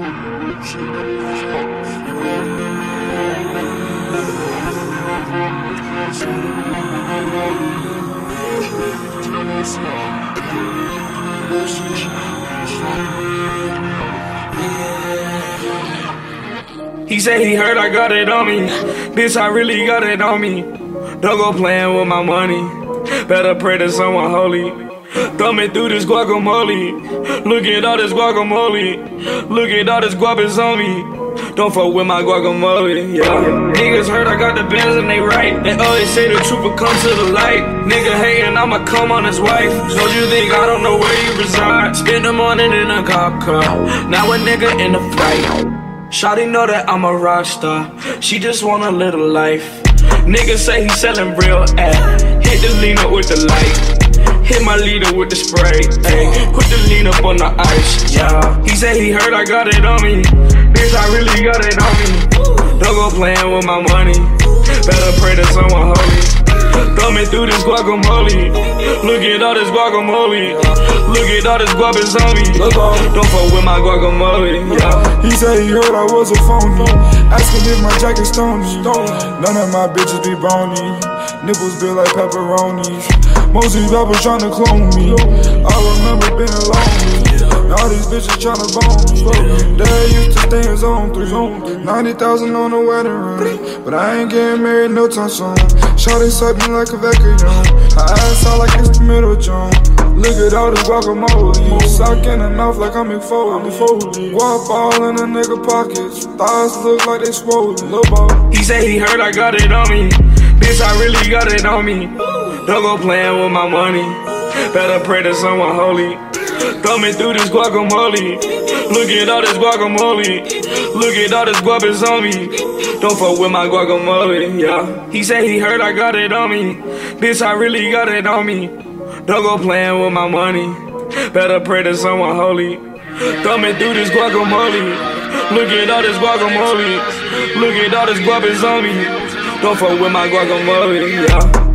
He said he heard I got it on me. Bitch, I really got it on me. Don't go playing with my money. Better pray to someone holy. Thumbing through this guacamole. Look at all this guacamole. Look at all this guapis on me. Don't fuck with my guacamole, yeah. Niggas heard I got the bands and they right. They always say the truth will come to the light. Nigga hating, I'ma come on his wife. So you think I don't know where you reside? Spend the morning in a cop car. Now a nigga in the fight. Shawty know that I'm a rock star. She just want a little life. Niggas say he selling real ass. Hit the lean up with the light. Hit my leader with the spray. Ay, put the lean up on the ice. Yeah. He said he heard I got it on me. Bitch, I really got it on me. Don't go playing with my money. Better pray to someone holy. Thumbing through this guacamole. Look at all this guacamole. Look at all this guap is on me. Don't fuck with my guacamole. Yeah. He said he heard I was a phony. Asking if my jacket stony. None of my bitches be bony. Nipples built like pepperonis. Most of these rappers tryna clone me. I remember being lonely. All these bitches tryna bone me. They used to stay in zone 3. 90,000 on the wedding ring. But I ain't getting married no time soon. Shawty suck me like a vacuum. Her ass out like it's the middle June. Look at all this guacamole. Sock in the mouth like I'm Mick Foley. Guap all in a nigga pockets. Thighs look like they swollen. Ball. He said he heard I got it on me. Bitch, I really got it on me. Don't go playing with my money. Better pray to someone holy. Thumbing through this guacamole. Look at all this guacamole. Look at all this guap on me. Don't fuck with my guacamole, yeah. He said he heard I got it on me. Bitch, I really got it on me. Don't go playing with my money. Better pray to someone holy. Thumbing through this guacamole. Look at all this guacamole. Look at all this guap on me. Don't fuck with my guacamole, yeah.